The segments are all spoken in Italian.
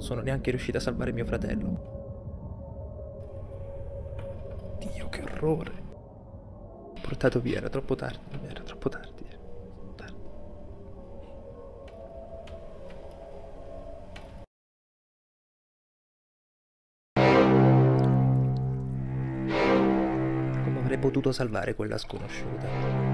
sono neanche riuscita a salvare mio fratello. Dio, che orrore. Portato via, era troppo tardi, era troppo tardi. tardi. Come avrei potuto salvare quella sconosciuta?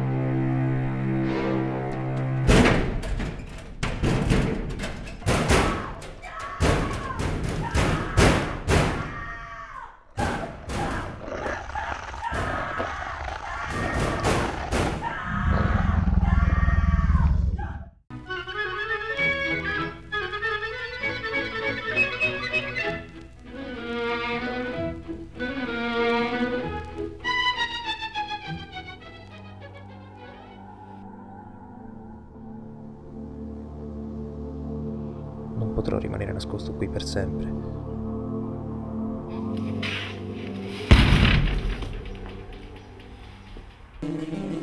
Non potrò rimanere nascosto qui per sempre. Thank.